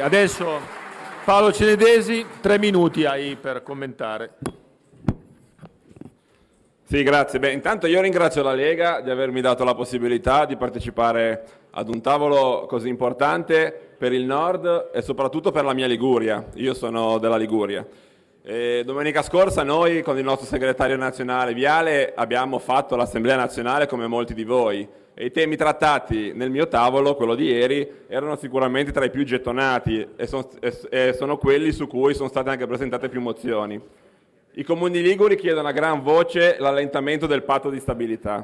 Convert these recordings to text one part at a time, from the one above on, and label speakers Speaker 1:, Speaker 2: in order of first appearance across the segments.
Speaker 1: Adesso Paolo Cenedesi, tre minuti hai per commentare.
Speaker 2: Sì, grazie. Beh, intanto io ringrazio la Lega di avermi dato la possibilità di partecipare ad un tavolo così importante per il Nord e soprattutto per la mia Liguria. Io sono della Liguria. E domenica scorsa noi con il nostro segretario nazionale Viale abbiamo fatto l'Assemblea nazionale come molti di voi e i temi trattati nel mio tavolo, quello di ieri, erano sicuramente tra i più gettonati e sono, e sono quelli su cui sono state anche presentate più mozioni. I comuni liguri chiedono a gran voce l'allentamento del patto di stabilità.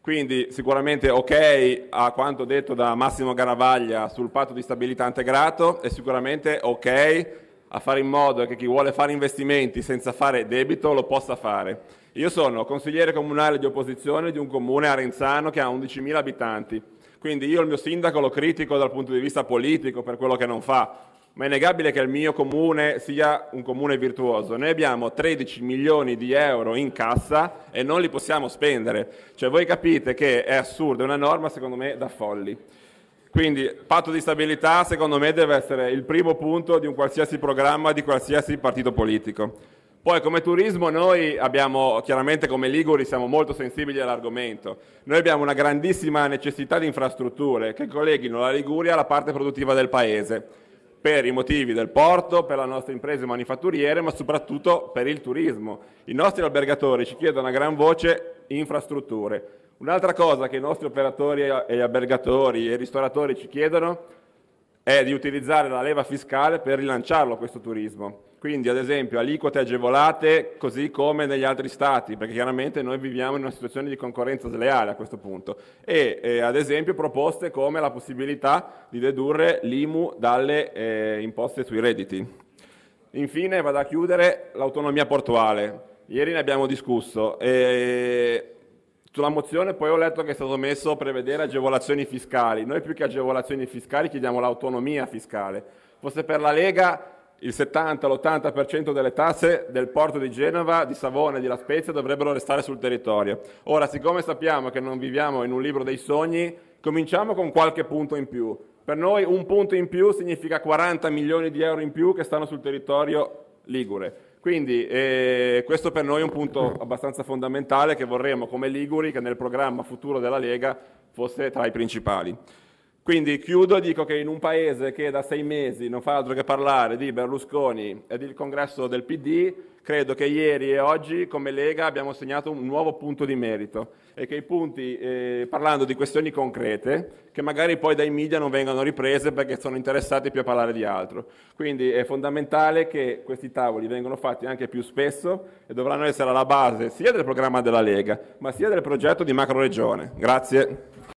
Speaker 2: Quindi sicuramente ok a quanto detto da Massimo Garavaglia sul patto di stabilità integrato e sicuramente ok a fare in modo che chi vuole fare investimenti senza fare debito lo possa fare. Io sono consigliere comunale di opposizione di un comune arenzano che ha 11.000 abitanti, quindi io il mio sindaco lo critico dal punto di vista politico per quello che non fa, ma è innegabile che il mio comune sia un comune virtuoso. Noi abbiamo 13 milioni di euro in cassa e non li possiamo spendere. Cioè voi capite che è assurdo, è una norma secondo me da folli. Quindi patto di stabilità secondo me deve essere il primo punto di un qualsiasi programma di qualsiasi partito politico. Poi come turismo noi abbiamo, chiaramente come Liguri siamo molto sensibili all'argomento. Noi abbiamo una grandissima necessità di infrastrutture che colleghino la Liguria alla parte produttiva del paese per i motivi del porto, per le nostre imprese manifatturiere, ma soprattutto per il turismo. I nostri albergatori ci chiedono a gran voce infrastrutture. Un'altra cosa che i nostri operatori e albergatori e ristoratori ci chiedono è di utilizzare la leva fiscale per rilanciarlo questo turismo. Quindi ad esempio aliquote agevolate così come negli altri stati, perché chiaramente noi viviamo in una situazione di concorrenza sleale a questo punto. E eh, ad esempio proposte come la possibilità di dedurre l'IMU dalle eh, imposte sui redditi. Infine vado a chiudere l'autonomia portuale. Ieri ne abbiamo discusso. E sulla mozione poi ho letto che è stato messo a prevedere agevolazioni fiscali. Noi più che agevolazioni fiscali chiediamo l'autonomia fiscale. Fosse per la Lega il 70-80% delle tasse del porto di Genova, di Savona e di La Spezia dovrebbero restare sul territorio. Ora, siccome sappiamo che non viviamo in un libro dei sogni, cominciamo con qualche punto in più. Per noi un punto in più significa 40 milioni di euro in più che stanno sul territorio ligure. Quindi eh, questo per noi è un punto abbastanza fondamentale che vorremmo come Liguri che nel programma futuro della Lega fosse tra i principali. Quindi chiudo e dico che in un paese che da sei mesi non fa altro che parlare di Berlusconi e del congresso del PD, credo che ieri e oggi come Lega abbiamo segnato un nuovo punto di merito e che i punti, eh, parlando di questioni concrete, che magari poi dai media non vengono riprese perché sono interessati più a parlare di altro. Quindi è fondamentale che questi tavoli vengano fatti anche più spesso e dovranno essere alla base sia del programma della Lega, ma sia del progetto di macro regione. Grazie.